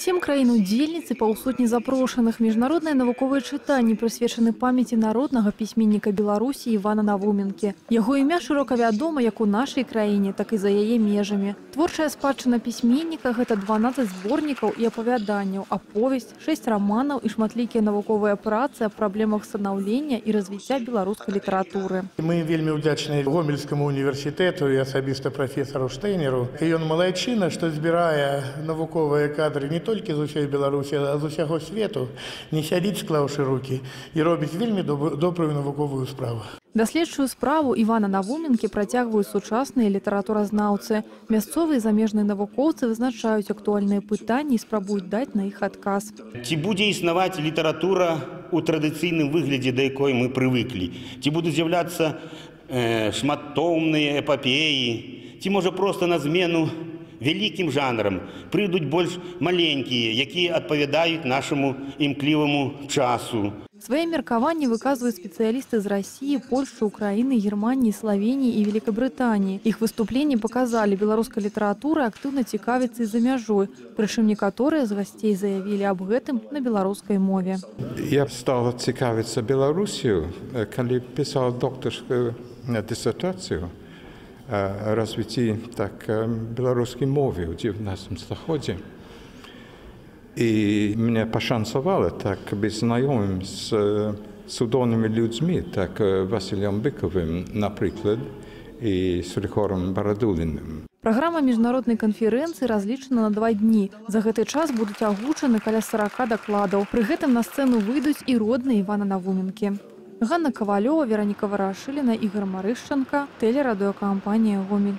Сем краін-удзельніц і паўсотні запрошаных. Міжнародныя навуковыя чытанні прысвечаны памяці народнага пісьменніка Беларусі Івана Навуменкі. Яго імя шырока вядома як у нашай краіне, так і за яе межамі. Творчая спадчына пісьменніка гэта 12 зборнікаў і апавяданняў, аповесць, 6 раманаў і шматлікія навуковыя працы аб праблемах станаўлення і развіцця беларускай літаратуры. Мы вельмі ўдзячныя гомельскаму універсітэту і асабіста прафесару Штейнеру. Ён малайчына, што збірае навуковыя кадры не толькі з усёй Беларусі, а з усяго свету, не сядзіць склаўшы рукі і робіць вельмі доб- добрую навуковую справу. Даследчую справу Івана Навуменкі працягваюць сучасныя літаратуразнаўцы. Мясцовыя і замежныя навукоўцы вызначаюць актуальныя пытанні і спрабуюць даць на іх адказ. Ці будзе існаваць літаратура у традыцыйным выглядзе, да якой мы прывыклі? Ці будуць з'яўляцца э, шматтоўныя эпапеі? Ці можа проста на змену вялікім жанрам прыйдуць больш маленькія, якія адпавядаюць нашаму імкліваму часу? Свае меркаванні выказваюць спецыялісты з Расіі, Польшчы, Украіны, Германіі, Славеніі і Великабрытаніі. Іх выступленні паказалі, беларускай літаратурай актыўна цікавіцца і за мяжой. Прычым некаторыя з гасцей заявілі аб гэтым на беларускай мове. Я стал цікавіцца Беларусію, калі пісаў доктарскую дысертацыю о развіцці так е, беларускай мове ў 19 стагоддзі. І мне пашанцавала так быць знаёмым з цудоўнымі людзьмі, так Васілем Быкавым, напрыклад, і Рыхором Барадуліным. Праграма міжнароднай канферэнцыі разлічана на два дні. За гэты час будуць агучаны каля 40 дакладаў. Пры гэтым на сцэну выйдуць і родныя Івана Навуменкі. Ганна Кавалёва, Вераніка Варашыліна, Ігор Марышчанка, тэлерадыёкампанія Гомель.